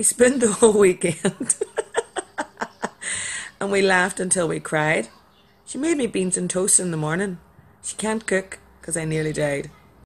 We spent the whole weekend. and we laughed until we cried. She made me beans and toast in the morning. She can't cook because I nearly died.